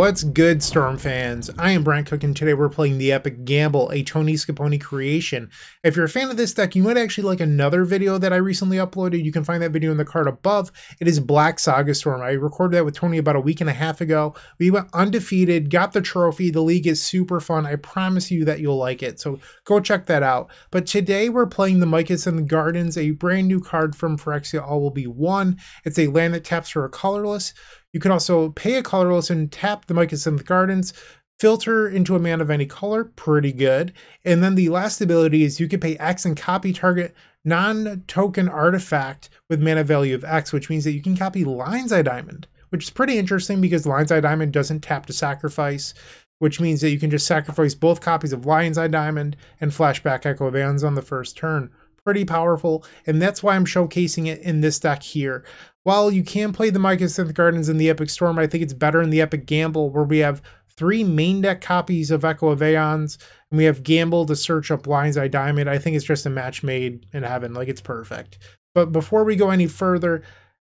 What's good, Storm fans? I am Bryant Cook, and today we're playing the Epic Gamble, a Tony Scapone creation. If you're a fan of this deck, you might actually like another video that I recently uploaded. You can find that video in the card above. It is Black Saga Storm. I recorded that with Tony about a week and a half ago. We went undefeated, got the trophy. The league is super fun. I promise you that you'll like it, so go check that out. But today we're playing the Mycosynth Gardens, a brand new card from Phyrexia All Will Be One. It's a land that taps for a colorless. You can also pay a colorless and tap the Mycosynth Gardens, filter into a man of any color, pretty good. And then the last ability is you can pay X and copy target non-token artifact with mana value of X, which means that you can copy Lion's Eye Diamond, which is pretty interesting because Lion's Eye Diamond doesn't tap to sacrifice, which means that you can just sacrifice both copies of Lion's Eye Diamond and flashback Echo of Aeons the first turn pretty powerful, and that's why I'm showcasing it in this deck here. While you can play the Mycosynth Gardens in the Epic Storm, I think it's better in the Epic Gamble, where we have three main deck copies of Echo of Aeons, and we have Gamble to search up Lion's Eye Diamond. I think it's just a match made in heaven, like it's perfect. But before we go any further,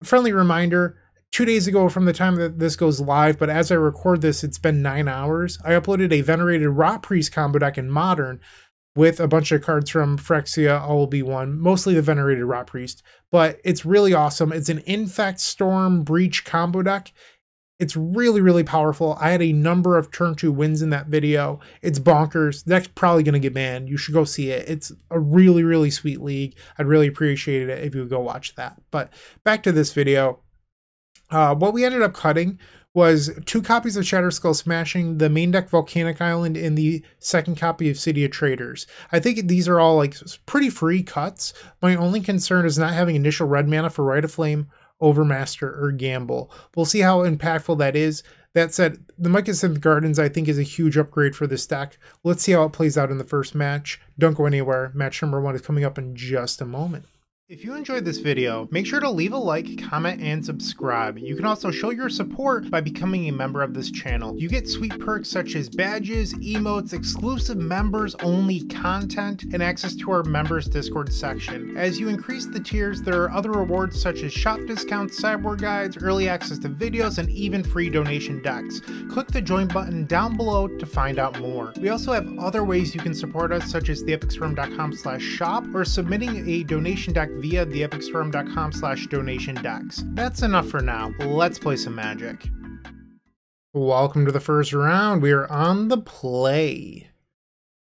friendly reminder, two days ago from the time that this goes live, but as I record this, it's been nine hours. I uploaded a venerated Rot Priest combo deck in Modern, with a bunch of cards from Phyrexia All Will Be One, mostly the Venerated Rot Priest. But it's really awesome. It's an Infect Storm Breach combo deck. It's really, really powerful. I had a number of turn two wins in that video. It's bonkers. That's probably going to get banned. You should go see it. It's a really, really sweet league. I'd really appreciate it if you would go watch that. But back to this video. Uh, what we ended up cutting was two copies of Shatter Skull Smashing, the main deck Volcanic Island, and the second copy of City of Traders. I think these are all like pretty free cuts. My only concern is not having initial red mana for Rite of Flame, Overmaster, or Gamble. We'll see how impactful that is. That said, the Mycosynth Gardens I think is a huge upgrade for this deck. Let's see how it plays out in the first match. Don't go anywhere. Match number one is coming up in just a moment. If you enjoyed this video, make sure to leave a like, comment, and subscribe. You can also show your support by becoming a member of this channel. You get sweet perks such as badges, emotes, exclusive members only content, and access to our members Discord section. As you increase the tiers, there are other rewards such as shop discounts, cyborg guides, early access to videos, and even free donation decks. Click the join button down below to find out more. We also have other ways you can support us such as theepicstorm.com slash shop or submitting a donation deck via theepicstorm.com slash donation decks. That's enough for now. Let's play some Magic. Welcome to the first round. We are on the play.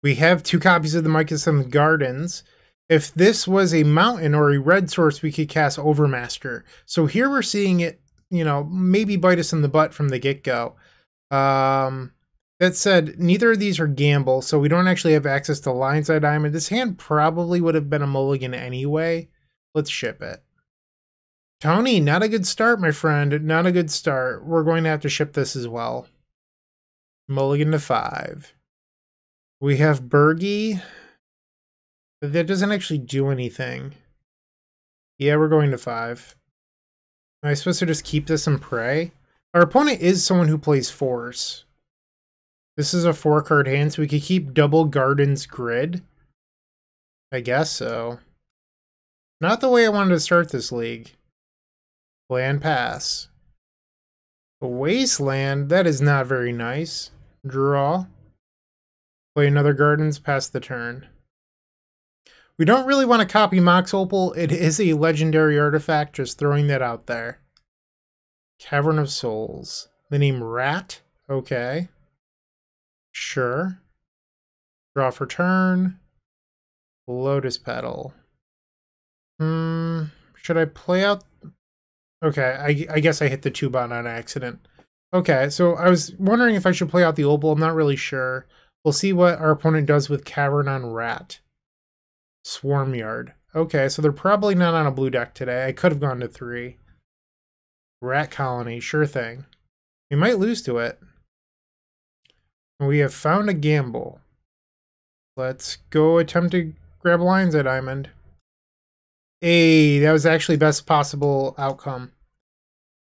We have two copies of the Mycosynth Gardens. If this was a mountain or a red source, we could cast Overmaster. So here we're seeing it, you know, maybe bite us in the butt from the get-go. Um, that said, neither of these are gamble, so we don't actually have access to Lion's Eye Diamond. This hand probably would have been a mulligan anyway. Let's ship it. Tony, not a good start, my friend. Not a good start. We're going to have to ship this as well. Mulligan to five. We have Birgi. But that doesn't actually do anything. Yeah, we're going to five. Am I supposed to just keep this and pray? Our opponent is someone who plays force. This is a four card hand, so we could keep double Garden's Grid. I guess so. Not the way I wanted to start this league. Land pass. Wasteland? That is not very nice. Draw. Play another gardens, pass the turn. We don't really want to copy Mox Opal. It is a legendary artifact, just throwing that out there. Cavern of Souls. The name Rat? Okay. Sure. Draw for turn. Lotus Petal. Hmm, should I play out? Okay, I, I guess I hit the two button on accident. Okay, so I was wondering if I should play out the Opal. I'm not really sure. We'll see what our opponent does with Cavern on Rat. Swarm Yard. Okay, so they're probably not on a blue deck today. I could have gone to three. Rat Colony, sure thing. We might lose to it. We have found a gamble. Let's go attempt to grab Lion's Eye Diamond. Hey, that was actually best possible outcome.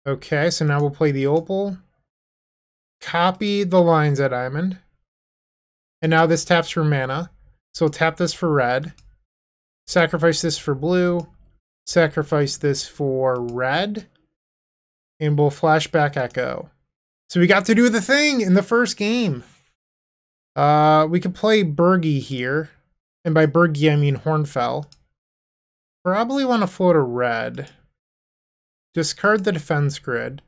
Okay, so now we'll play the opal. Copy the Lion's Eye Diamond. And now this taps for mana. So we'll tap this for red. Sacrifice this for blue. Sacrifice this for red. And we'll flashback echo. So we got to do the thing in the first game. Uh, we could play Birgi here. And by Birgi, I mean Hornfell. Probably want to float a red. Discard the defense grid.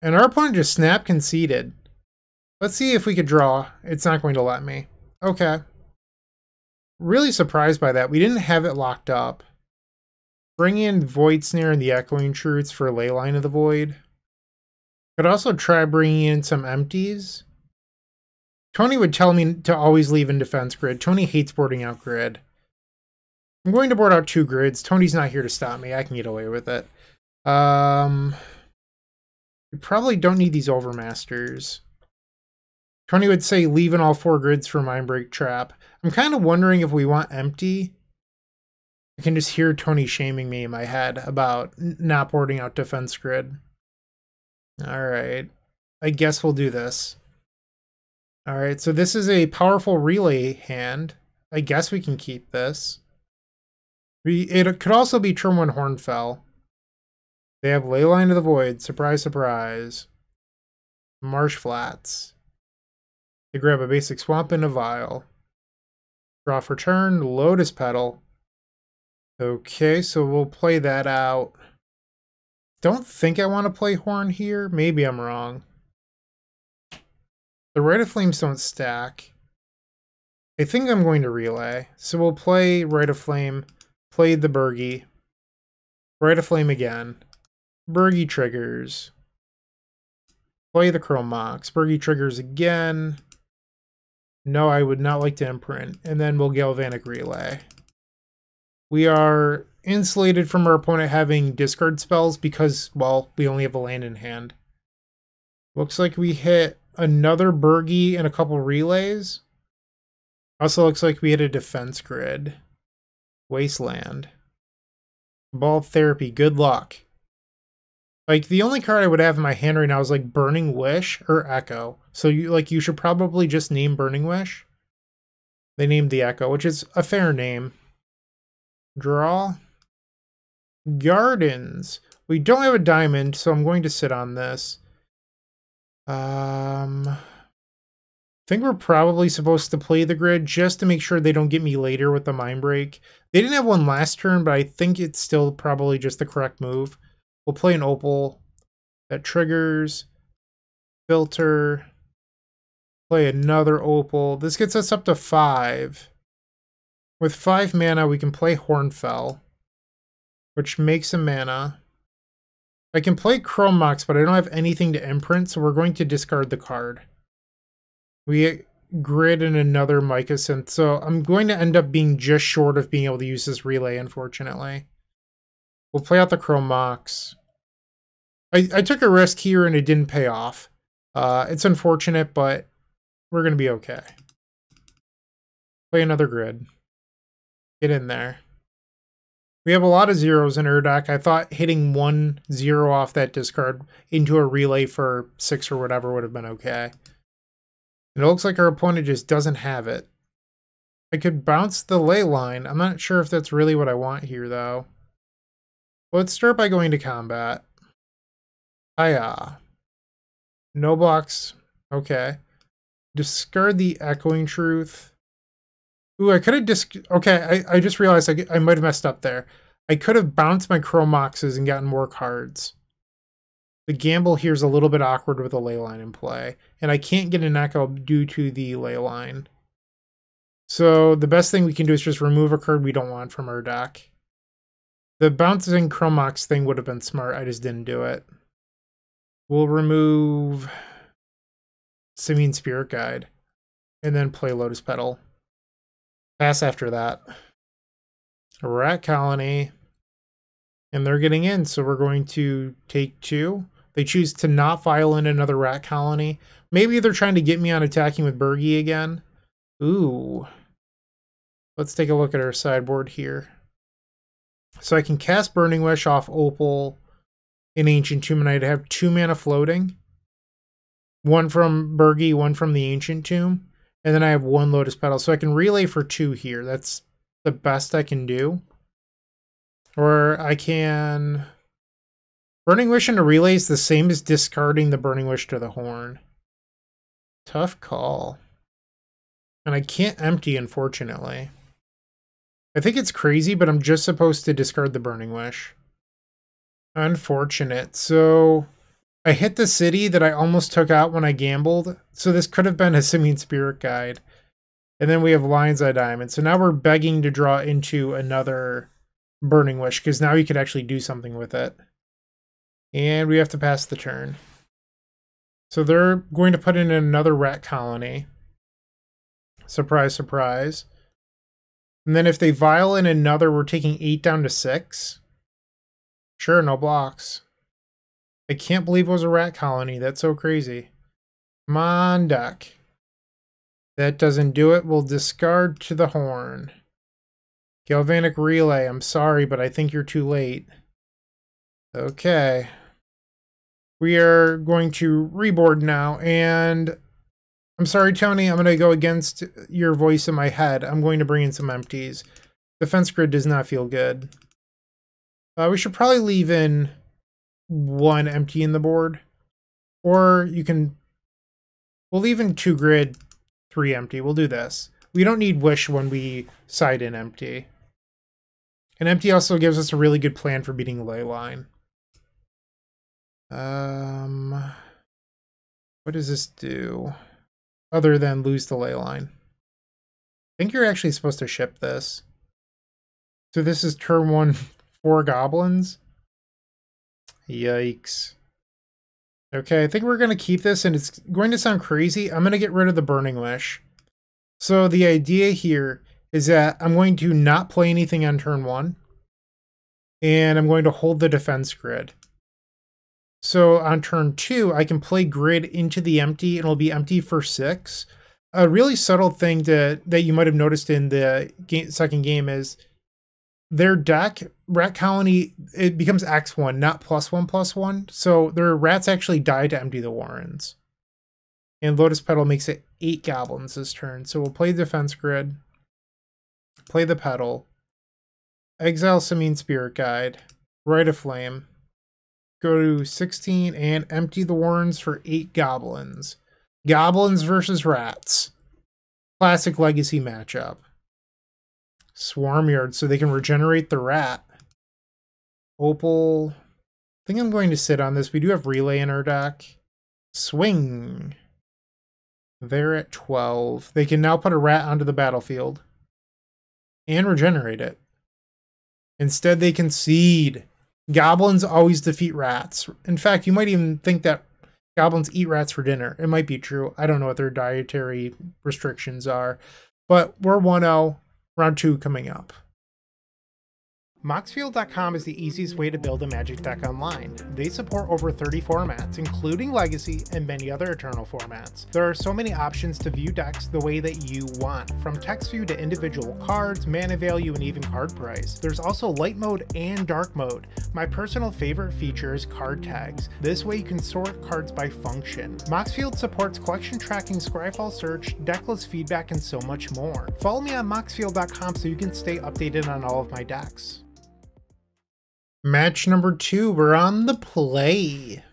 And our opponent just snap conceded. Let's see if we could draw. It's not going to let me. Okay. Really surprised by that. We didn't have it locked up. Bring in Void Snare and the Echoing Truths for Leyline of the Void. Could also try bringing in some empties. Tony would tell me to always leave in defense grid. Tony hates boarding out grid. I'm going to board out two grids. Tony's not here to stop me. I can get away with it. Um, we probably don't need these overmasters. Tony would say leaving all four grids for Mindbreak Trap. I'm kind of wondering if we want empty. I can just hear Tony shaming me in my head about not boarding out defense grid. All right. I guess we'll do this. All right, so this is a powerful relay hand. I guess we can keep this. It could also be Turn 1 Hornfell. They have Leyline of the Void. Surprise, surprise. Marsh Flats. They grab a basic Swamp in a Vial. Draw for turn. Lotus Petal. Okay, so we'll play that out. Don't think I want to play Horn here. Maybe I'm wrong. The Rite of Flames don't stack. I think I'm going to relay. So we'll play Rite of Flame, play the Birgi. Rite of Flame again. Birgi triggers. Play the Chrome Mox. Birgi triggers again. No, I would not like to imprint. And then we'll Galvanic Relay. We are insulated from our opponent having discard spells because, well, we only have a land in hand. Looks like we hit another Birgi and a couple relays. Also looks like we hit a defense grid. Wasteland. Cabal Therapy, good luck. Like the only card I would have in my hand right now is like Burning Wish or Echo. So you like you should probably just name Burning Wish. They named the Echo, which is a fair name. Draw. Gardens. We don't have a diamond, so I'm going to sit on this. Um, think we're probably supposed to play the grid just to make sure they don't get me later with the mind break. They didn't have one last turn, but I think it's still probably just the correct move. We'll play an opal that triggers, filter, play another opal. This gets us up to five. With five mana, we can play Hornfell, which makes a mana. I can play Chrome Mox, but I don't have anything to imprint, so we're going to discard the card. We grid in another Mycosynth, so I'm going to end up being just short of being able to use this relay, unfortunately. We'll play out the Chrome Mox. I, I took a risk here and it didn't pay off. Uh, it's unfortunate, but we're going to be okay. Play another grid. Get in there. We have a lot of zeros in deck. I thought hitting one zero off that discard into a relay for six or whatever would have been okay. It looks like our opponent just doesn't have it. I could bounce the ley line. I'm not sure if that's really what I want here, though. Let's start by going to combat. Hiya. No box. Okay. Discard the Echoing Truth. Ooh, I could have just... Okay, I, I just realized I, I might have messed up there. I could have bounced my Chrome Moxes and gotten more cards. The gamble here is a little bit awkward with a ley line in play, and I can't get an echo due to the ley line. So the best thing we can do is just remove a card we don't want from our deck. The bouncing Chrome Mox thing would have been smart, I just didn't do it. We'll remove Simian Spirit Guide, and then play Lotus Petal. Pass after that. Rat colony. And they're getting in, so we're going to take two. They choose to not vial in another rat colony. Maybe they're trying to get me on attacking with Birgi again. Ooh. Let's take a look at our sideboard here. So I can cast Burning Wish off Opal in Ancient Tomb, and I'd have two mana floating. One from Birgi, one from the Ancient Tomb. And then I have one Lotus Petal. So I can relay for two here. That's the best I can do. Or I can Burning Wish into relay is the same as discarding the Burning Wish to the horn. Tough call. And I can't empty, unfortunately. I think it's crazy, but I'm just supposed to discard the Burning Wish. Unfortunate. So I hit the city that I almost took out when I gambled. So this could have been a Simian Spirit Guide. And then we have Lion's Eye Diamond. So now we're begging to draw into another Burning Wish because now you could actually do something with it. And we have to pass the turn. So they're going to put in another rat colony. Surprise, surprise. And then if they vial in another, we're taking 8 down to 6. Sure, no blocks. I can't believe it was a rat colony. That's so crazy. Come on, duck. That doesn't do it. We'll discard to the horn. Galvanic relay. I'm sorry, but I think you're too late. Okay. We are going to reboard now, and I'm sorry, Tony. I'm going to go against your voice in my head. I'm going to bring in some empties. Defense grid does not feel good. Uh, we should probably leave in one empty in the board. Or you can... We'll leave in two grid, three empty. We'll do this. We don't need wish when we side in empty. And empty also gives us a really good plan for beating Leyline. Um, what does this do? Other than lose the Leyline. I think you're actually supposed to ship this. So this is turn one, four goblins. Yikes. Okay, I think we're going to keep this, and it's going to sound crazy. I'm going to get rid of the Burning Wish. So the idea here is that I'm going to not play anything on turn one, and I'm going to hold the defense grid. So on turn two, I can play grid into the empty and it'll be empty for six. A really subtle thing that, that you might have noticed in the game, second game is their deck, Rat Colony, it becomes X1, not plus one plus one. So their rats actually die to empty the Warrens. And Lotus Petal makes it eight goblins this turn. So we'll play Defense Grid, play the Petal, exile Simian Spirit Guide, Rite of Flame, go to 16 and empty the warrens for eight goblins. Goblins versus rats. Classic legacy matchup. Swarm yard so they can regenerate the rat. Opal. I think I'm going to sit on this. We do have relay in our deck. Swing. They're at 12. They can now put a rat onto the battlefield. And regenerate it. Instead, they concede. Goblins always defeat rats. In fact, you might even think that goblins eat rats for dinner. It might be true. I don't know what their dietary restrictions are. But we're 1 0, round 2 coming up. Moxfield.com is the easiest way to build a Magic deck online. They support over 30 formats, including Legacy and many other Eternal formats. There are so many options to view decks the way that you want, from text view to individual cards, mana value, and even card price. There's also light mode and dark mode. My personal favorite feature is card tags. This way you can sort cards by function. Moxfield supports collection tracking, Scryfall search, decklist feedback, and so much more. Follow me on Moxfield.com so you can stay updated on all of my decks. Match number two, we're on the play.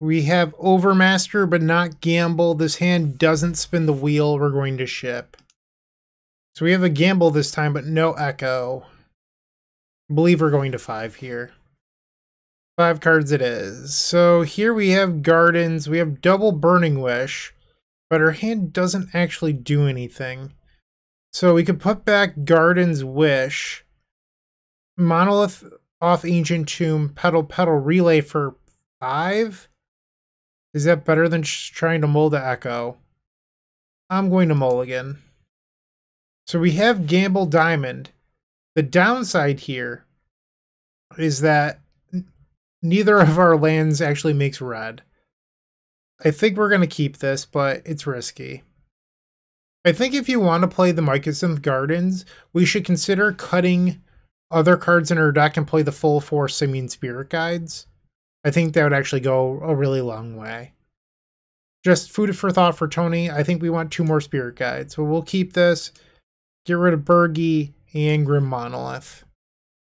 We have Overmaster, but not Gamble. This hand doesn't spin the wheel. We're going to ship. So we have a Gamble this time, but no Echo. I believe we're going to five here. Five cards it is. So here we have Gardens. We have double Burning Wish, but our hand doesn't actually do anything. So we could put back Garden's Wish. Monolith off Ancient Tomb, petal petal Relay for five? Is that better than trying to mold the Echo? I'm going to Mulligan. So we have Gamble Diamond. The downside here is that neither of our lands actually makes red. I think we're going to keep this, but it's risky. I think if you want to play the Mycosynth Gardens, we should consider cutting other cards in her deck and play the full four Simian Spirit Guides, I think that would actually go a really long way. Just food for thought for Tony. I think we want two more Spirit Guides. So we'll keep this, get rid of Birgi and Grim Monolith.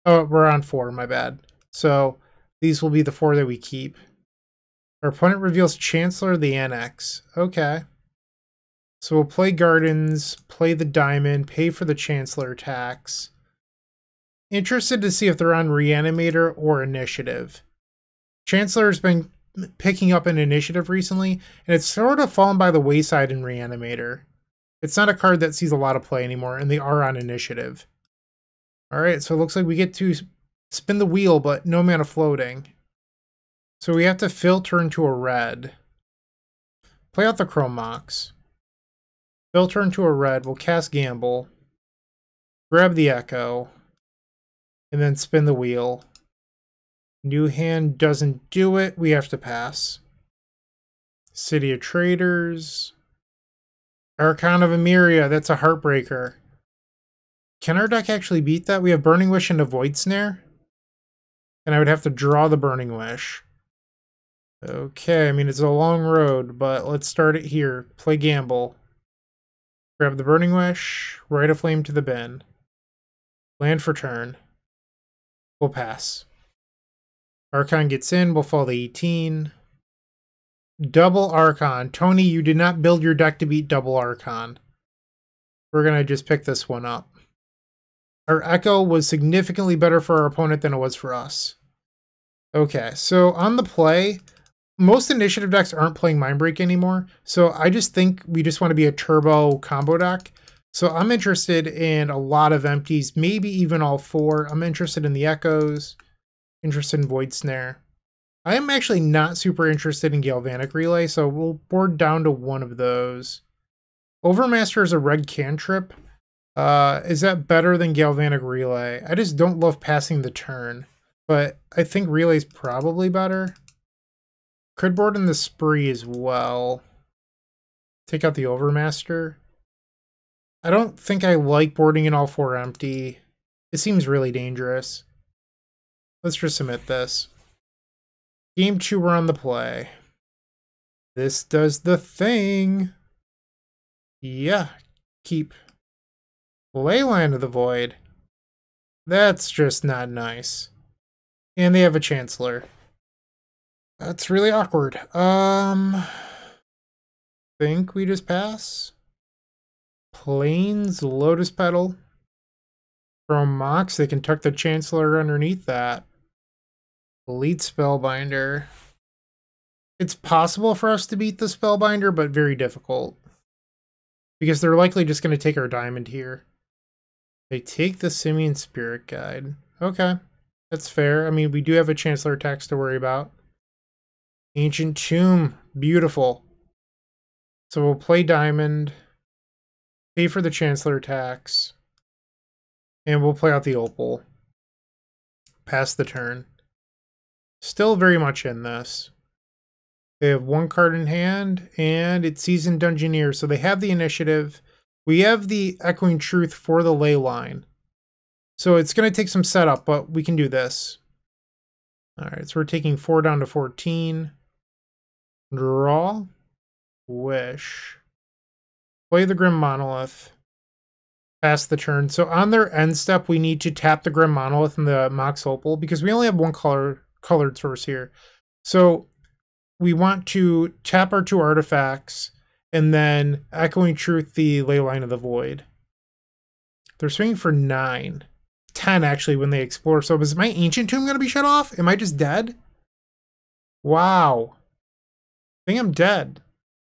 Oh, we're on four, my bad. So these will be the four that we keep. Our opponent reveals Chancellor the Annex. Okay. So we'll play Gardens, play the Diamond, pay for the Chancellor tax. Interested to see if they're on Reanimator or Initiative. Chancellor's been picking up an initiative recently, and it's sort of fallen by the wayside in Reanimator. It's not a card that sees a lot of play anymore, and they are on initiative. Alright, so it looks like we get to spin the wheel, but no mana floating. So we have to filter into a red. Play out the Chrome Mox. Filter into a red. We'll cast Gamble. Grab the Echo. And then spin the wheel. New hand doesn't do it. We have to pass. City of Traders. Archon of Emeria. That's a heartbreaker. Can our deck actually beat that? We have Burning Wish and a Void Snare. And I would have to draw the Burning Wish. Okay, I mean, it's a long road, but let's start it here. Play Gamble. Grab the Burning Wish, Rite of Flame to the bin. Land for turn. We'll pass. Archon gets in, we'll fall to 18. Double Archon. Tony, you did not build your deck to beat Double Archon. We're going to just pick this one up. Our Echo was significantly better for our opponent than it was for us. Okay, so on the play, most initiative decks aren't playing Mindbreak anymore, so I just think we just want to be a turbo combo deck. So I'm interested in a lot of empties, maybe even all four. I'm interested in the Echoes, interested in Void Snare. I am actually not super interested in Galvanic Relay, so we'll board down to one of those. Overmaster is a red cantrip. Uh, is that better than Galvanic Relay? I just don't love passing the turn, but I think Relay is probably better. Could board in the Spree as well. Take out the Overmaster. I don't think I like boarding in all four empty. It seems really dangerous. Let's just submit this. Game we're on the play. This does the thing. Yeah, keep. Leyline of the Void. That's just not nice. And they have a Chancellor. That's really awkward. Um, think we just pass. Plains Lotus Petal. Chrome Mox, they can tuck the Chancellor underneath that. Elite Spellbinder. It's possible for us to beat the Spellbinder, but very difficult. Because they're likely just going to take our diamond here. They take the Simian Spirit Guide. Okay, that's fair. I mean, we do have a Chancellor tax to worry about. Ancient Tomb, beautiful. So we'll play Diamond, pay for the Chancellor tax, and we'll play out the Opal. Pass the turn. Still very much in this. They have one card in hand, and it's Seasoned Dungeoneer, so they have the initiative. We have the Echoing Truth for the ley line. So it's going to take some setup, but we can do this. All right, so we're taking 4 down to 14. Draw. Wish. Play the Grim Monolith. Pass the turn. So on their end step, we need to tap the Grim Monolith and the Mox Opal because we only have one color colored source here. So we want to tap our two artifacts and then Echoing Truth the Leyline of the Void. They're swinging for nine. 10 actually when they explore. So is my Ancient Tomb going to be shut off? Am I just dead? Wow. I think I'm dead.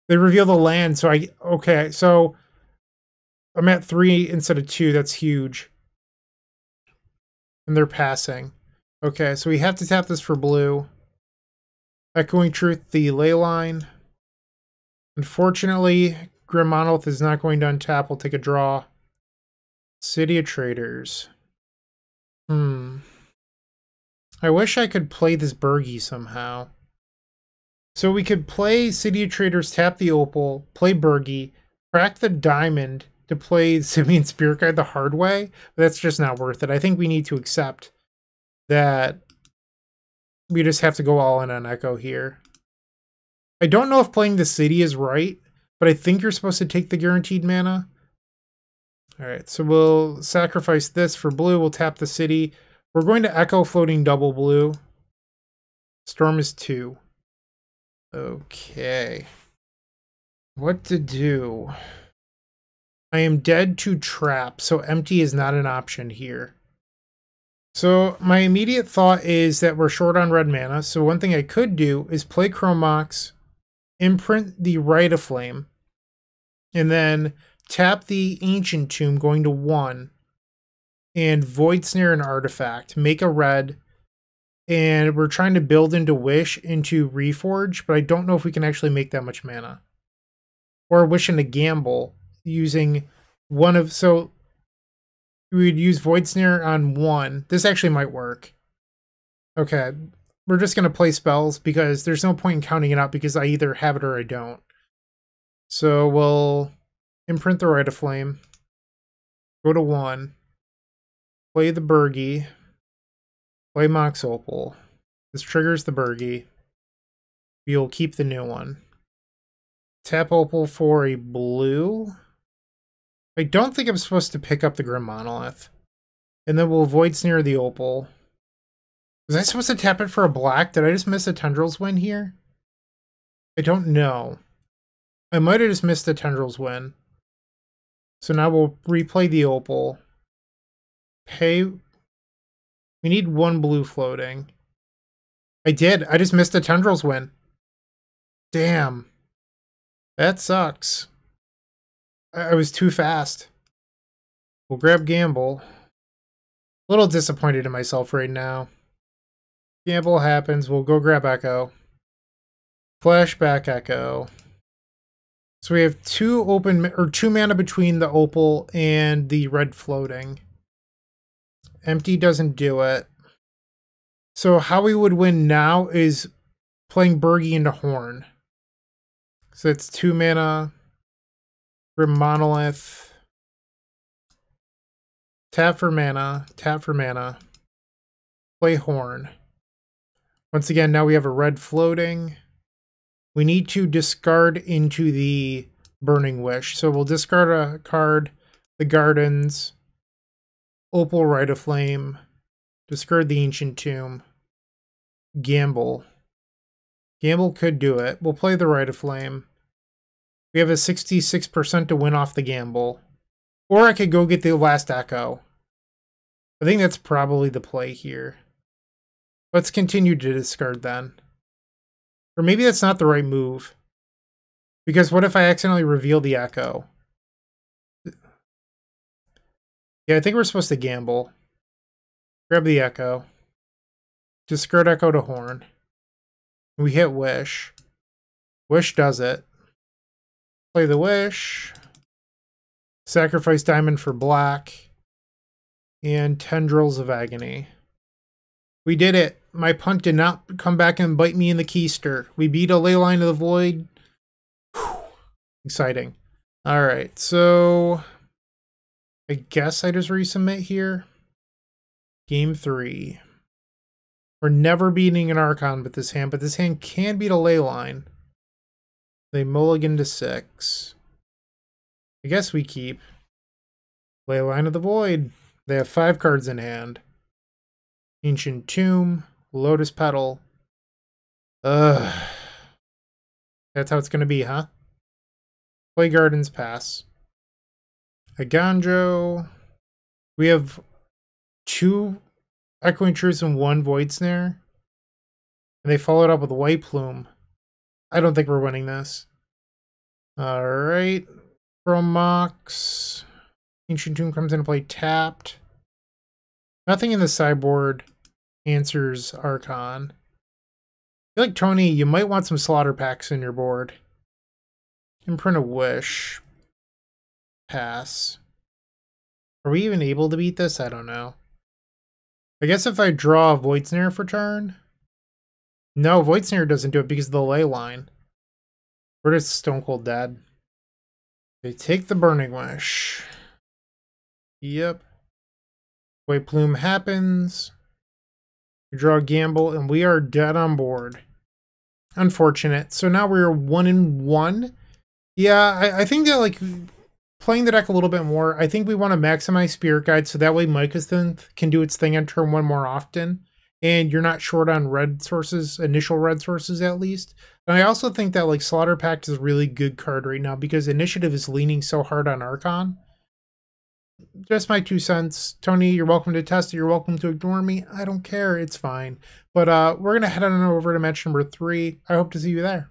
They reveal the land, so I okay, so I'm at three instead of two. That's huge. And they're passing. Okay, so we have to tap this for blue. Echoing Truth, the ley line. Unfortunately, Grim Monolith is not going to untap. We'll take a draw. City of Traders. Hmm. I wish I could play this Birgi somehow. So we could play City of Traders, tap the Opal, play Birgi, crack the Diamond to play Simian Spirit Guide the hard way. But that's just not worth it. I think we need to accept that we just have to go all in on Echo here. I don't know if playing the City is right, but I think you're supposed to take the guaranteed mana. All right, so we'll sacrifice this for blue. We'll tap the City. We're going to Echo floating double blue. Storm is two. Okay. What to do? I am dead to trap, so empty is not an option here. So my immediate thought is that we're short on red mana, so one thing I could do is play Chrome Mox, imprint the Rite of Flame, and then tap the Ancient Tomb going to one, and Void Snare an artifact, make a red, and we're trying to build into Wish into Reforge, but I don't know if we can actually make that much mana. Or Wish into Gamble using one of so we would use Void Snare on one. This actually might work. Okay, we're just going to play spells because there's no point in counting it out because I either have it or I don't. So we'll imprint the Rite of Flame, go to one, play the Birgi, play Mox Opal. This triggers the Birgi. We'll keep the new one. Tap Opal for a blue. I don't think I'm supposed to pick up the Grim Monolith. And then we'll avoid Snare the Opal. Was I supposed to tap it for a black? Did I just miss a Tendrils win here? I don't know. I might have just missed a Tendrils win. So now we'll replay the Opal. Pay... We need one blue floating. I did. I just missed a Tendrils win. Damn. That sucks. I was too fast. We'll grab Gamble. A little disappointed in myself right now. Gamble happens. We'll go grab Echo. Flashback Echo. So we have two open or two mana between the opal and the red floating. Empty doesn't do it. So how we would win now is playing Birgi into Horn. So it's two mana. Grim Monolith. Tap for mana. Tap for mana. Play Horn. Once again, now we have a red floating. We need to discard into the Burning Wish. So we'll discard a card, the Gardens, Opal Rite of Flame, discard the Ancient Tomb, Gamble. Gamble could do it. We'll play the Rite of Flame. We have a 66% to win off the gamble. Or I could go get the last echo. I think that's probably the play here. Let's continue to discard then. Or maybe that's not the right move. Because what if I accidentally reveal the echo? Yeah, I think we're supposed to gamble. Grab the echo. Discard echo to horn. We hit wish. Wish does it. Play the wish. Sacrifice diamond for black. And tendrils of agony. We did it. My punt did not come back and bite me in the keister. We beat a Leyline of the Void. Whew. Exciting. Alright, so... I guess I just resubmit here. Game 3. We're never beating an Archon with this hand, but this hand can beat a Leyline. They mulligan to six. I guess we keep. Leyline of the Void. They have five cards in hand. Ancient Tomb, Lotus Petal. Ugh. That's how it's going to be, huh? Play Gardens pass. Eiganjo. We have two Echoing Truths and one Void Snare. And they followed up with White Plume. I don't think we're winning this. Alright. Chrome Mox. Ancient Tomb comes into play tapped. Nothing in the sideboard answers Archon. I feel like, Tony, you might want some Slaughter Pacts in your board. Imprint a Wish. Pass. Are we even able to beat this? I don't know. I guess if I draw a Void Snare for turn, no, Void Snare doesn't do it because of the ley line. We're just Stone Cold Dead. They take the Burning Wish. Yep. White Plume happens. We draw a gamble, and we are dead on board. Unfortunate. So now we're one in one. Yeah, I, I think that like playing the deck a little bit more, I think we want to maximize Spirit Guide so that way Mycosynth can do its thing on turn one more often and you're not short on red sources, initial red sources at least. And I also think that like Slaughter Pact is a really good card right now because Initiative is leaning so hard on Archon. Just my two cents. Tony, you're welcome to test it. You're welcome to ignore me. I don't care. It's fine. But uh, we're going to head on over to match number three. I hope to see you there.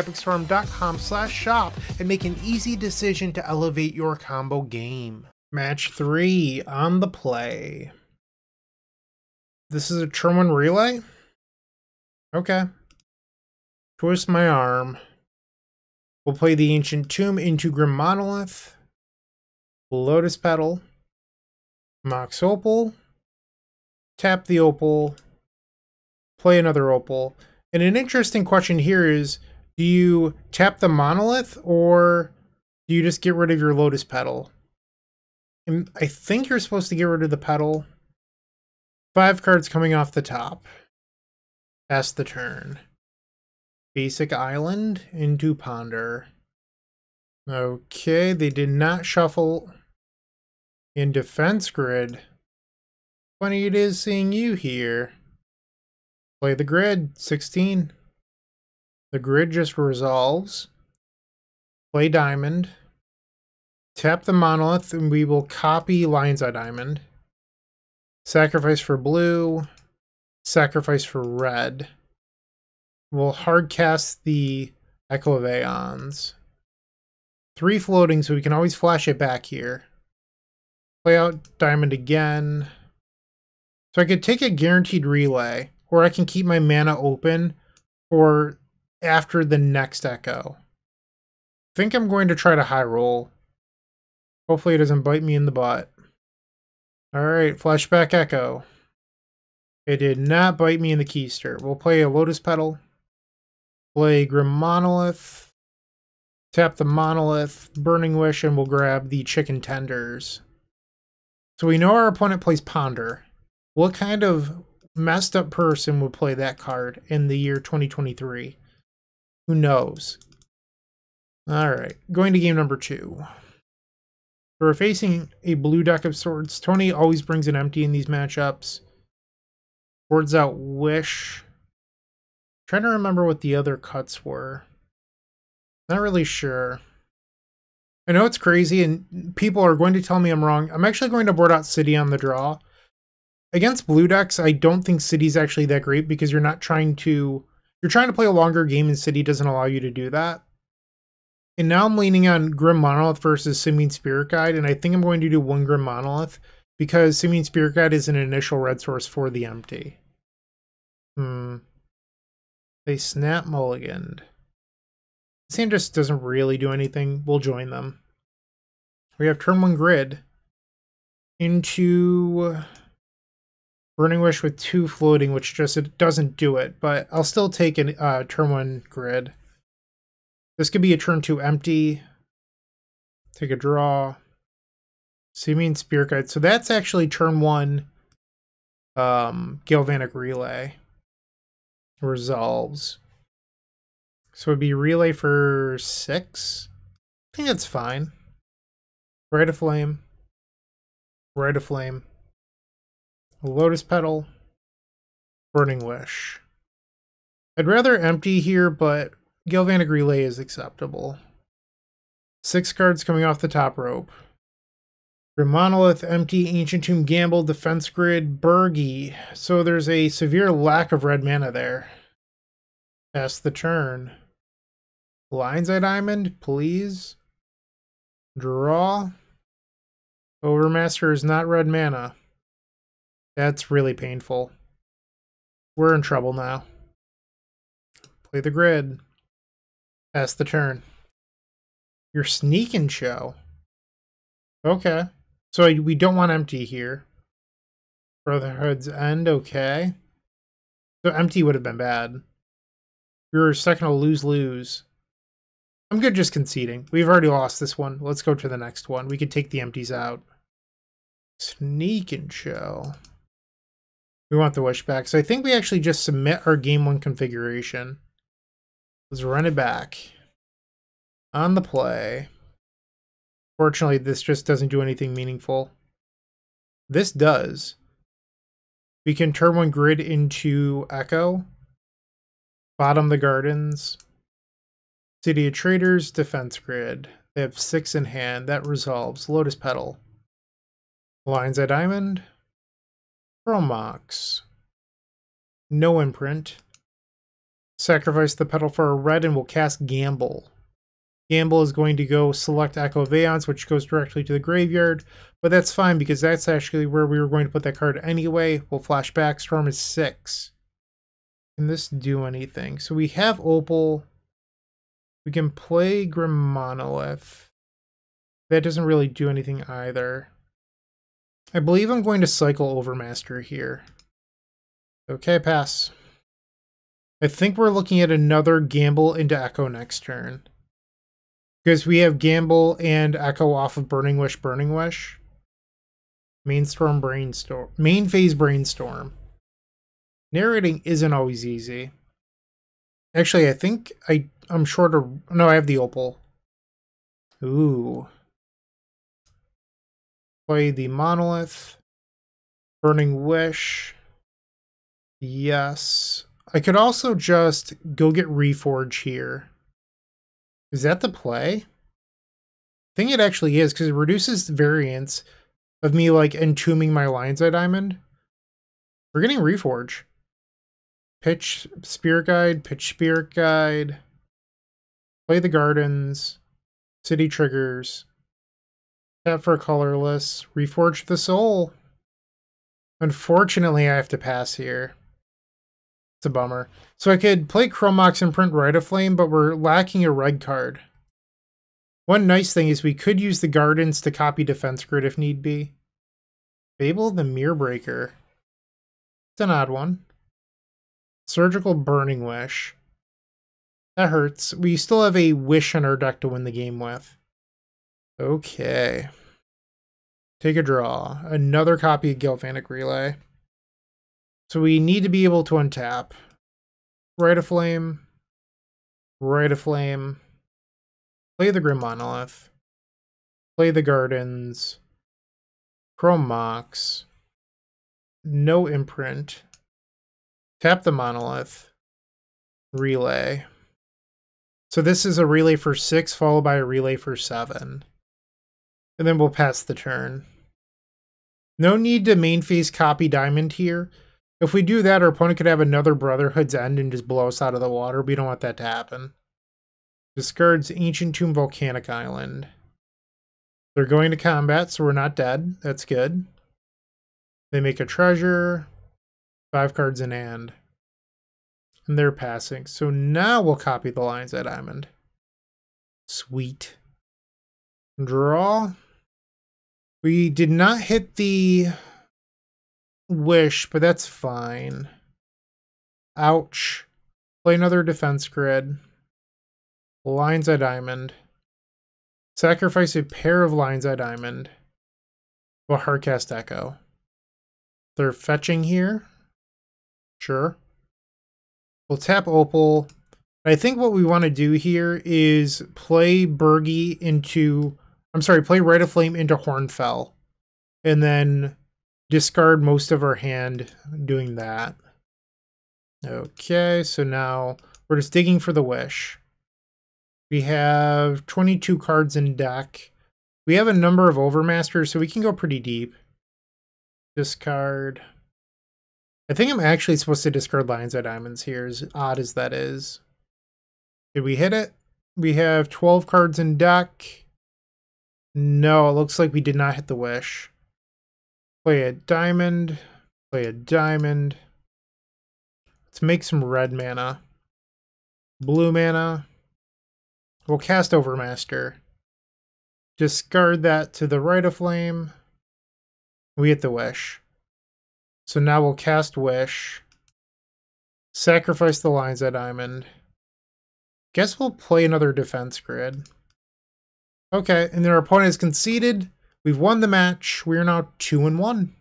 epicstorm.com slash shop and make an easy decision to elevate your combo game. Match 3 on the play. This is a turn 1 relay? Okay. Twist my arm. We'll play the Ancient Tomb into Grim Monolith. Lotus Petal. Mox Opal. Tap the Opal. Play another Opal. And an interesting question here is, do you tap the monolith or do you just get rid of your lotus petal? And I think you're supposed to get rid of the petal. Five cards coming off the top. Pass the turn. Basic Island into Ponder. Okay, they did not shuffle in Defense Grid. Funny it is seeing you here. Play the grid, 16. The grid just resolves. Play diamond. Tap the monolith and we will copy Lion's Eye Diamond. Sacrifice for blue. Sacrifice for red. We'll hard cast the Echo of Aeons. Three floating, so we can always flash it back here. Play out diamond again. So I could take a guaranteed relay, or I can keep my mana open for after the next echo. I think I'm going to try to high roll. Hopefully it doesn't bite me in the butt. Alright, flashback echo. It did not bite me in the keister. We'll play a Lotus Petal. Play Grim Monolith. Tap the Monolith, Burning Wish, and we'll grab the Chicken Tenders. So we know our opponent plays Ponder. What kind of messed up person would play that card in the year 2023? Who knows? All right, going to game number two. we're facing a blue deck of swords. Tony always brings an empty in these matchups. Boards out Wish. trying to remember what the other cuts were. Not really sure. I know it's crazy and people are going to tell me I'm wrong. I'm actually going to board out City on the draw. Against blue decks, I don't think City's actually that great because you're not trying to you're trying to play a longer game and City doesn't allow you to do that. And now I'm leaning on Grim Monolith versus Simian Spirit Guide, and I think I'm going to do one Grim Monolith because Simian Spirit Guide is an initial red source for the empty. Hmm. They snap mulliganed. Just doesn't really do anything. We'll join them. We have turn one grid into Burning Wish with two floating, which just it doesn't do it, but I'll still take a uh, turn one grid. This could be a turn two empty. Take a draw. Simian Spirit Guide. So that's actually turn one um, Galvanic Relay. Resolves. So it'd be Relay for six. I think that's fine. Rite of Flame. Rite of Flame. Lotus Petal, Burning Wish. I'd rather empty here, but Galvanic Relay is acceptable. Six cards coming off the top rope. For Monolith, Empty, Ancient Tomb, Gamble, Defense Grid, Birgi. So there's a severe lack of red mana there. Pass the turn. Eye Diamond, please. Draw. Overmaster is not red mana. That's really painful. We're in trouble now. Play the grid. Pass the turn. You're Sneak and Show. Okay. So we don't want empty here. Brotherhood's End, okay. So empty would have been bad. We were second to lose-lose. I'm good just conceding. We've already lost this one. Let's go to the next one. We could take the empties out. Sneak and show. We want the wish back. So I think we actually just submit our game one configuration. Let's run it back. On the play. Fortunately, this just doesn't do anything meaningful. This does. We can turn one grid into Echo. Bottom the Gardens. City of Traitors, Defense Grid. They have six in hand. That resolves. Lotus Petal. Lion's Eye Diamond. Chrome Mox. No imprint. Sacrifice the petal for a red and we'll cast Gamble. Gamble is going to go select Echo of Aeons, which goes directly to the graveyard, but that's fine because that's actually where we were going to put that card anyway. We'll flash back. Storm is six. Can this do anything? So we have Opal. We can play Grim Monolith. That doesn't really do anything either. I believe I'm going to cycle Overmaster here. Okay, pass. I think we're looking at another Gamble into Echo next turn. Because we have Gamble and Echo off of Burning Wish, Burning Wish. Mainstorm, Brainstorm. Main phase Brainstorm. Narrating isn't always easy. Actually, I think I, I'm short of... No, I have the Opal. Ooh. Play the Monolith. Burning Wish. Yes. I could also just go get Reforge here. Is that the play? I think it actually is because it reduces the variance of me like entombing my Lion's Eye Diamond. We're getting Reforge. Pitch Spirit Guide, pitch Spirit Guide. Play the Gardens. City Triggers. Tap for colorless. Reforge the Soul. Unfortunately, I have to pass here. It's a bummer. So I could play Chrome Mox and print Rite of Flame, but we're lacking a red card. One nice thing is we could use the Gardens to copy Defense Grid if need be. Fable the Mirror Breaker. It's an odd one. Surgical Burning Wish. That hurts. We still have a Wish in our deck to win the game with. Okay. Take a draw. Another copy of Galvanic Relay. So we need to be able to untap. Rite of Flame. Rite of Flame. Play the Grim Monolith. Play the Gardens. Chrome Mox. No imprint. Tap the Monolith. Relay. So this is a relay for six, followed by a relay for seven. And then we'll pass the turn. No need to main phase copy diamond here. If we do that, our opponent could have another Brotherhood's End and just blow us out of the water. We don't want that to happen. Discards Ancient Tomb Volcanic Island. They're going to combat, so we're not dead. That's good. They make a treasure. Five cards in hand. And they're passing. So now we'll copy the Lion's Eye Diamond. Sweet. Draw. We did not hit the wish, but that's fine. Ouch. Play another defense grid. Lion's Eye Diamond. Sacrifice a pair of Lion's Eye Diamond. Well, Hardcast Echo. They're fetching here. Sure. We'll tap Opal. I think what we want to do here is play Birgi into... I'm sorry, play Rite of Flame into Harnfel. And then discard most of our hand doing that. Okay, so now we're just digging for the wish. We have 22 cards in deck. We have a number of Overmasters, so we can go pretty deep. Discard. I think I'm actually supposed to discard Lion's Eye Diamonds here, as odd as that is. Did we hit it? We have 12 cards in deck. No, it looks like we did not hit the wish. Play a diamond. Play a diamond. Let's make some red mana. Blue mana. We'll cast Overmaster. Discard that to the Rite of Flame. We hit the wish. So now we'll cast Wish. Sacrifice the Lion's Eye Diamond. Guess we'll play another defense grid. Okay, and their opponent has conceded. We've won the match. We are now 2 and 1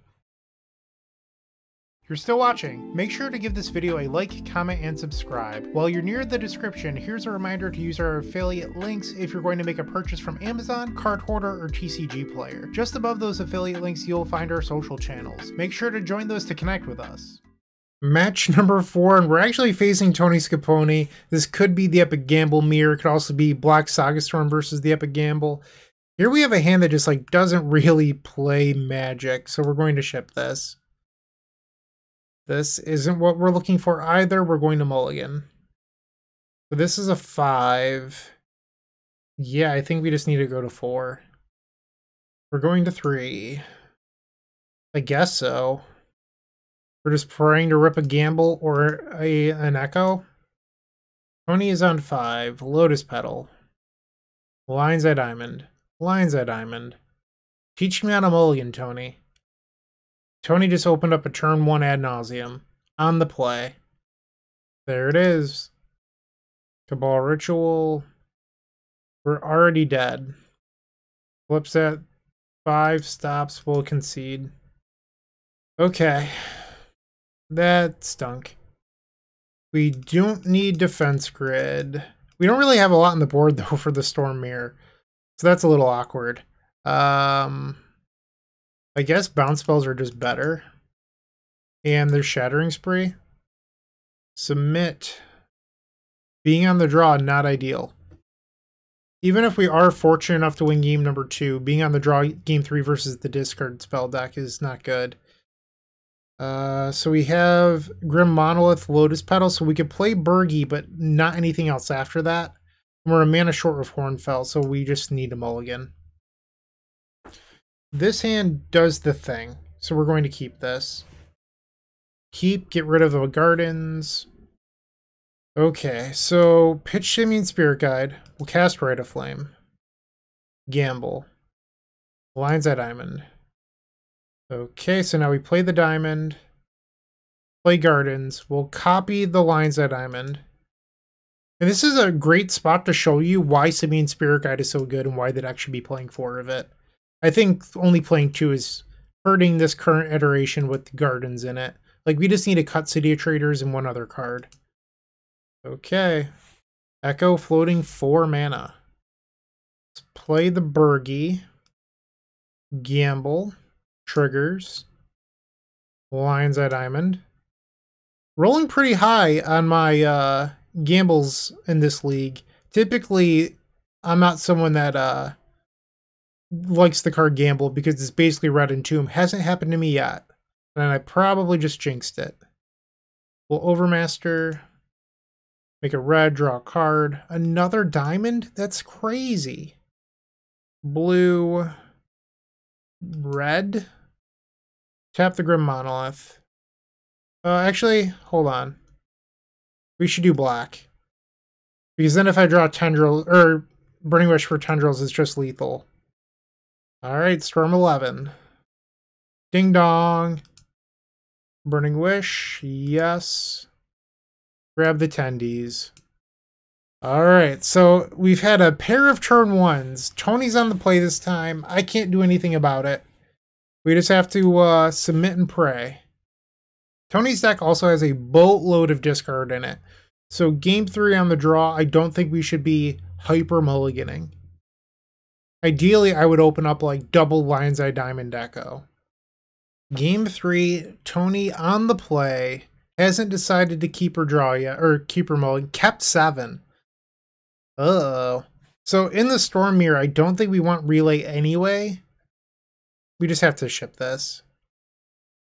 you're still watching, make sure to give this video a like, comment, and subscribe. While you're near the description, here's a reminder to use our affiliate links if you're going to make a purchase from Amazon, Card Hoarder, or TCG Player. Just above those affiliate links, you'll find our social channels. Make sure to join those to connect with us. Match number four, and we're actually facing Tony Scapone. This could be the Epic Gamble mirror. It could also be Black Saga Storm versus the Epic Gamble. Here we have a hand that just like doesn't really play magic, so we're going to ship this. This isn't what we're looking for either. We're going to mulligan. So this is a five. Yeah, I think we just need to go to four. We're going to three. I guess so. We're just praying to rip a gamble or a an echo. Tony is on five. Lotus Petal. Lion's Eye Diamond. Lion's Eye Diamond. Teach me on a mulligan, Tony. Tony just opened up a turn one Ad Nauseam on the play. There it is. Cabal Ritual. We're already dead. Flips at five stops, will concede. Okay. That stunk. We don't need defense grid. We don't really have a lot on the board though for the storm mirror. So that's a little awkward. Um I guess bounce spells are just better. And there's Shattering Spree. Submit. Being on the draw, not ideal. Even if we are fortunate enough to win game number two, being on the draw game three versus the discard spell deck is not good. Uh, so we have Grim Monolith, Lotus Petal, so we could play Birgi, but not anything else after that. we're a mana short with Harnfel, so we just need a mulligan. This hand does the thing, so we're going to keep this. Keep, get rid of the gardens. Okay, so pitch Simian Spirit Guide. We'll cast Rite of Flame. Gamble. Lion's Eye Diamond. Okay, so now we play the diamond. Play gardens. We'll copy the Lion's Eye Diamond. And this is a great spot to show you why Simian Spirit Guide is so good and why they'd actually be playing four of it. I think only playing two is hurting this current iteration with gardens in it. Like, we just need to cut City of Traitors and one other card. Okay. Echo floating four mana. Let's play the Birgi. Gamble. Triggers. Lion's Eye Diamond. Rolling pretty high on my uh, gambles in this league. Typically, I'm not someone that uh, likes the card Gamble because it's basically Red Entomb. Hasn't happened to me yet. And I probably just jinxed it. We'll Overmaster. Make a red, draw a card. Another diamond? That's crazy. Blue. Red. Tap the Grim Monolith. Uh, actually, hold on. We should do black. Because then if I draw Tendril, or Burning Wish for Tendrils, it's just lethal. Alright, Storm 11. Ding dong. Burning Wish, yes. Grab the tendies. Alright, so we've had a pair of turn ones. Tony's on the play this time. I can't do anything about it. We just have to uh, submit and pray. Tony's deck also has a boatload of discard in it. So game three on the draw, I don't think we should be hyper mulliganing. Ideally, I would open up like double Lion's Eye Diamond Echo. Game three, Tony on the play hasn't decided to keep or draw yet, or keep or mulligan. Kept seven. oh. So in the Storm Mirror, I don't think we want Relay anyway. We just have to ship this.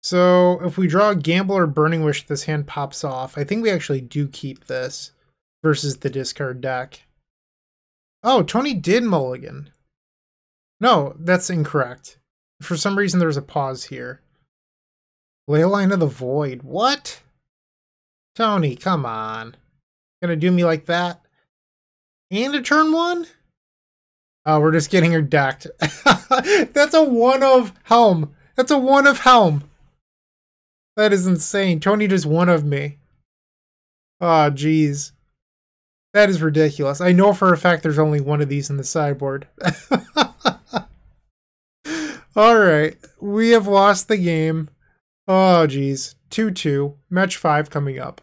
So if we draw a Gamble or Burning Wish, this hand pops off. I think we actually do keep this versus the discard deck. Oh, Tony did mulligan. No, that's incorrect. For some reason, there's a pause here. Leyline of the Void. What? Tony, come on. Gonna do me like that? And a turn one? Oh, we're just getting her decked. That's a one of Helm. That's a one of Helm. That is insane. Tony just one of me. Oh, jeez. That is ridiculous. I know for a fact there's only one of these in the sideboard. All right. We have lost the game. Oh, jeez. 2-2. Match 5 coming up.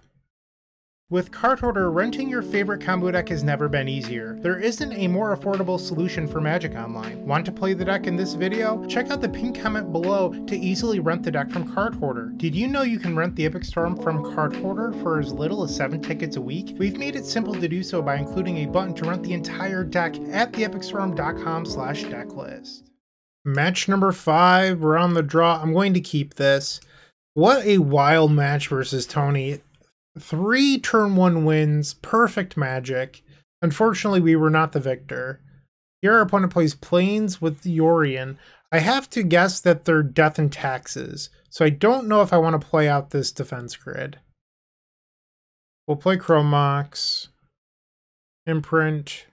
With Card Hoarder, renting your favorite combo deck has never been easier. There isn't a more affordable solution for Magic Online. Want to play the deck in this video? Check out the pinned comment below to easily rent the deck from Card Hoarder. Did you know you can rent the Epic Storm from Card Hoarder for as little as 7 tickets a week? We've made it simple to do so by including a button to rent the entire deck at theepicstorm.com slash decklist. Match number 5, we're on the draw. I'm going to keep this. What a wild match versus Tony three turn one wins, perfect magic. Unfortunately, we were not the victor. Here, our opponent plays Plains with Yorion. I have to guess that they're Death and Taxes, so I don't know if I want to play out this defense grid. We'll play Chrome Mox, Imprint,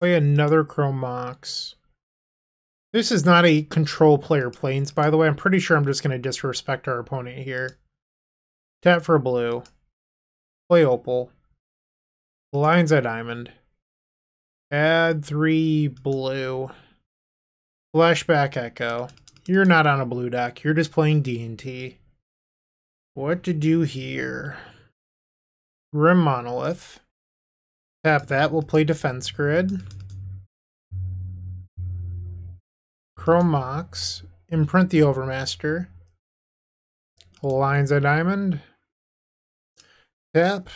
play another Chrome Mox. This is not a control player Plains, by the way. I'm pretty sure I'm just going to disrespect our opponent here. Tap for blue. Play opal. Lion's Eye diamond. Add three blue. Flashback echo. You're not on a blue deck. You're just playing D&T. What to do here? Grim Monolith. Tap that. We'll play Defense Grid. Chrome Mox. Imprint the Overmaster. Lion's Eye Diamond. Tap.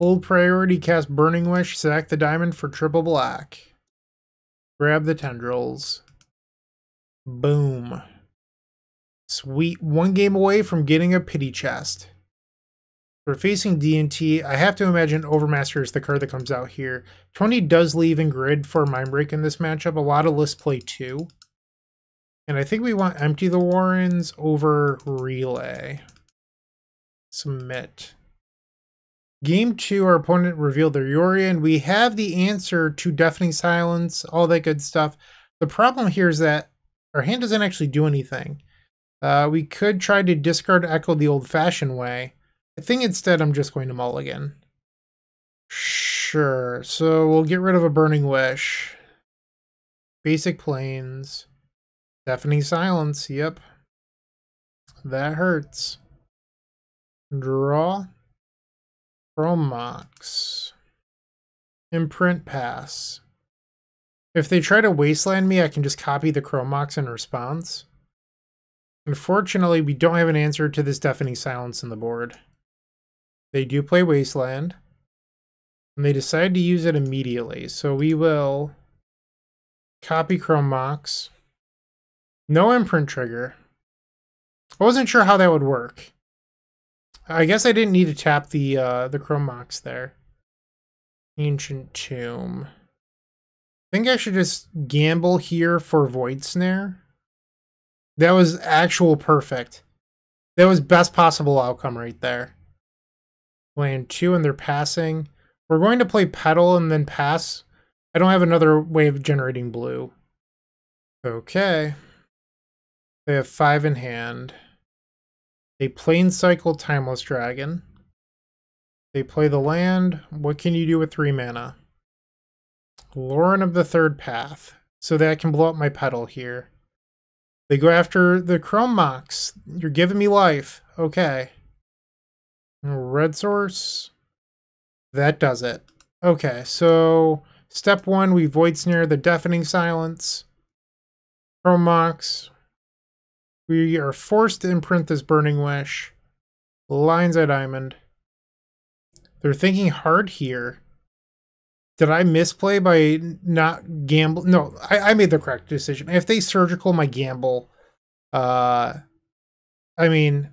Hold priority, cast Burning Wish, sack the diamond for triple black. Grab the tendrils. Boom. Sweet. One game away from getting a pity chest. For facing D&T, I have to imagine Overmaster is the card that comes out here. Tony does leave in grid for Mindbreak in this matchup. A lot of lists play two. And I think we want Empty the Warrens over Relay. Submit. Game two, our opponent revealed their Yorion. We have the answer to Deafening Silence, all that good stuff. The problem here is that our hand doesn't actually do anything. Uh, we could try to discard Echo the old-fashioned way. I think instead I'm just going to mulligan. Sure, so we'll get rid of a Burning Wish. Basic Plains. Deafening Silence, yep. That hurts. Draw. Chrome Mox. Imprint pass. If they try to wasteland me, I can just copy the Chrome Mox in response. Unfortunately, we don't have an answer to this deafening silence in the board. They do play Wasteland. And they decide to use it immediately. So we will copy Chromox. Mox. No imprint trigger. I wasn't sure how that would work. I guess I didn't need to tap the uh, the Chrome Mox there. Ancient Tomb. I think I should just gamble here for Void Snare. That was actual perfect. That was best possible outcome right there. Land two and they're passing. We're going to play Petal and then pass. I don't have another way of generating blue. Okay. They have five in hand. They plane cycle Timeless Dragon. They play the land. What can you do with three mana? Loran of the Third Path. So that I can blow up my Petal here. They go after the Chrome Mox. You're giving me life. Okay. Red Source. That does it. Okay, so step one, we Void Snare the Deafening Silence. Chrome Mox. We are forced to imprint this Burning Wish. Lion's Eye Diamond. They're thinking hard here. Did I misplay by not gamble? No, I, I made the correct decision. If they surgical my gamble, uh, I mean,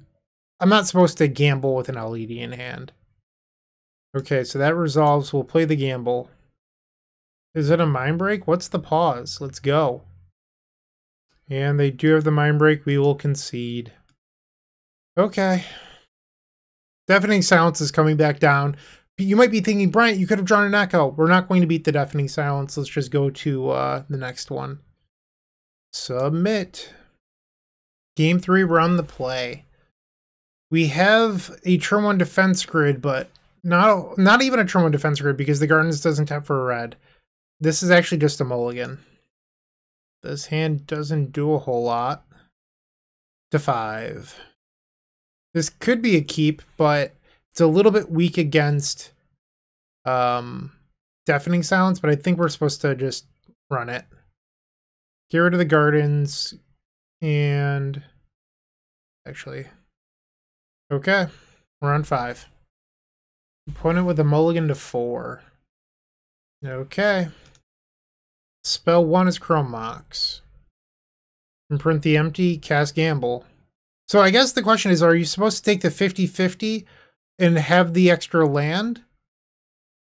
I'm not supposed to gamble with an LED in hand. Okay, so that resolves. We'll play the gamble. Is it a mind break? What's the pause? Let's go. And they do have the mind break. We will concede. Okay. Deafening silence is coming back down. You might be thinking, Bryant, you could have drawn an echo. We're not going to beat the deafening silence. Let's just go to uh, the next one. Submit. Game three, run the play. We have a turn one defense grid, but not not even a turn one defense grid because the Gardens doesn't tap for a red. This is actually just a mulligan. This hand doesn't do a whole lot. To five. This could be a keep, but it's a little bit weak against um, deafening silence, but I think we're supposed to just run it. Get rid of the gardens and actually okay we're on five opponent with a mulligan to four okay spell one is chrome mox imprint the empty cast gamble so i guess the question is are you supposed to take the 50 50 and have the extra land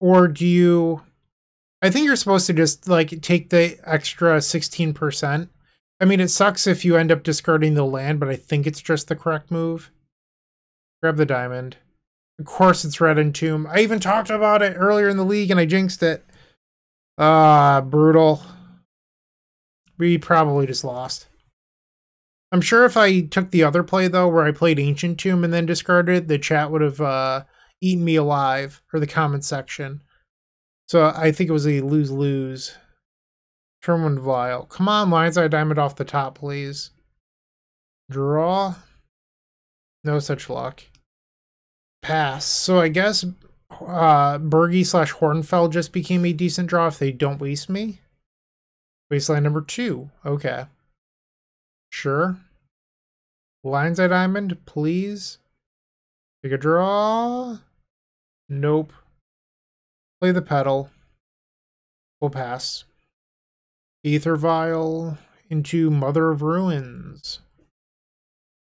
or do you I think you're supposed to just like take the extra 16%. I mean, it sucks if you end up discarding the land, but I think it's just the correct move. Grab the diamond. Of course it's red Entomb. I even talked about it earlier in the league and I jinxed it. Ah, uh, brutal. We probably just lost. I'm sure if I took the other play though, where I played Ancient Tomb and then discarded, the chat would have uh, eaten me alive, or the comment section. So I think it was a lose-lose. Turn one Vial. Come on, Lion's Eye Diamond off the top, please. Draw. No such luck. Pass. So I guess uh, Birgi slash Harnfel just became a decent draw if they don't waste me. Wasteland number two. Okay. Sure. Lion's Eye Diamond, please. Take a draw. Nope. Play the petal. We'll pass. Aether Vial into Mother of Ruins.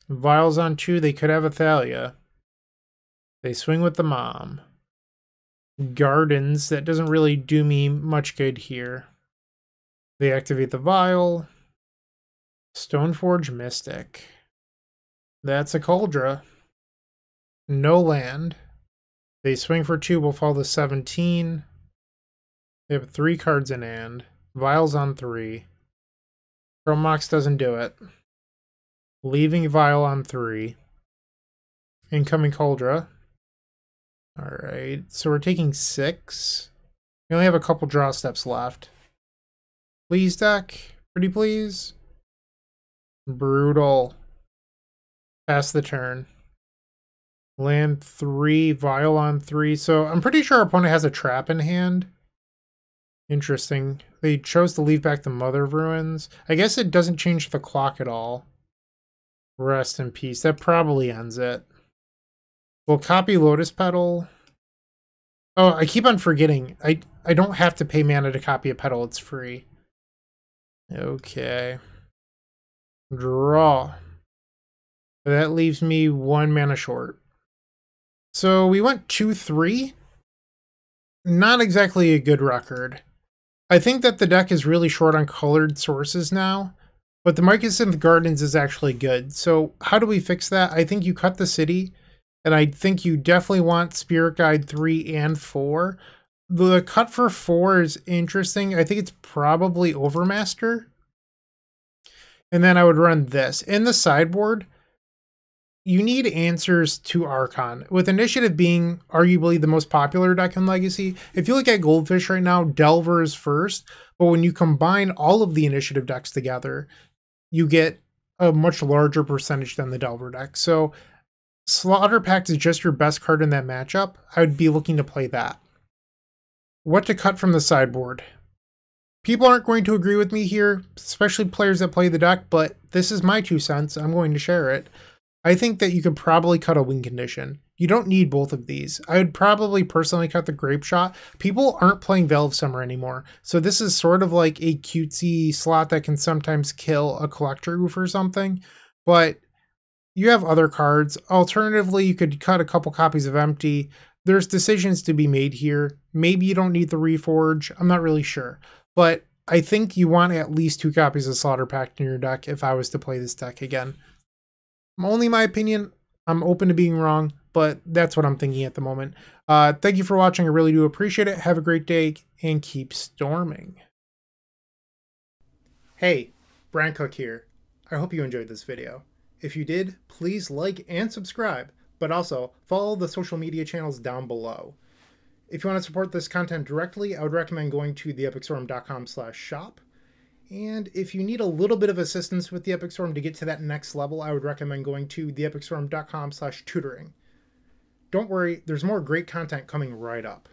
Vials on two, they could have a Thalia. They swing with the mom. Gardens, that doesn't really do me much good here. They activate the Vial. Stoneforge Mystic. That's a Kaldra. No land. They swing for two, will fall to 17. They have three cards in hand. Vials on three. Chrome Mox doesn't do it. Leaving Vial on three. Incoming Kaldra. Alright, so we're taking six. We only have a couple draw steps left. Please, deck. Pretty please. Brutal. Pass the turn. Land three, Vial on three. So I'm pretty sure our opponent has a trap in hand. Interesting. They chose to leave back the Mother of Ruins. I guess it doesn't change the clock at all. Rest in peace. That probably ends it. We'll copy Lotus Petal. Oh, I keep on forgetting. I, I don't have to pay mana to copy a petal. It's free. Okay. Draw. That leaves me one mana short. So we went 2-3. Not exactly a good record. I think that the deck is really short on colored sources now, but the Mycosynth Gardens is actually good. So how do we fix that? I think you cut the city, and I think you definitely want Spirit Guide 3 and 4. The cut for 4 is interesting. I think it's probably Overmaster. And then I would run this. In the sideboard, you need answers to Archon. With Initiative being arguably the most popular deck in Legacy, if you look at Goldfish right now, Delver is first, but when you combine all of the Initiative decks together, you get a much larger percentage than the Delver deck. So Slaughter Pact is just your best card in that matchup. I would be looking to play that. What to cut from the sideboard? People aren't going to agree with me here, especially players that play the deck, but this is my two cents. I'm going to share it. I think that you could probably cut a win condition. You don't need both of these. I would probably personally cut the Grapeshot. People aren't playing of Summer anymore. So this is sort of like a cutesy slot that can sometimes kill a Collector Ouphe or something. But you have other cards. Alternatively, you could cut a couple copies of Empty. There's decisions to be made here. Maybe you don't need the Reforge. I'm not really sure. But I think you want at least two copies of Slaughter Pact in your deck if I was to play this deck again. Only my opinion. I'm open to being wrong, but that's what I'm thinking at the moment. Uh, thank you for watching. I really do appreciate it. Have a great day and keep storming. Hey, Bryant Cook here. I hope you enjoyed this video. If you did, please like and subscribe, but also follow the social media channels down below. If you want to support this content directly, I would recommend going to theepicstorm.com slash shop. And if you need a little bit of assistance with the Epic Storm to get to that next level, I would recommend going to theepicstorm.com slash tutoring. Don't worry, there's more great content coming right up.